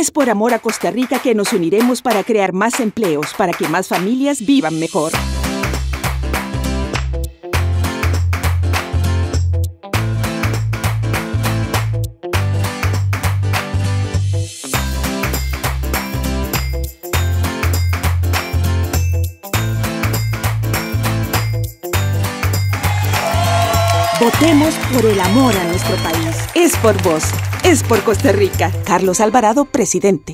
Es por amor a Costa Rica que nos uniremos para crear más empleos, para que más familias vivan mejor. Votemos por el amor a nuestro país. Es por vos. Es por Costa Rica. Carlos Alvarado, presidente.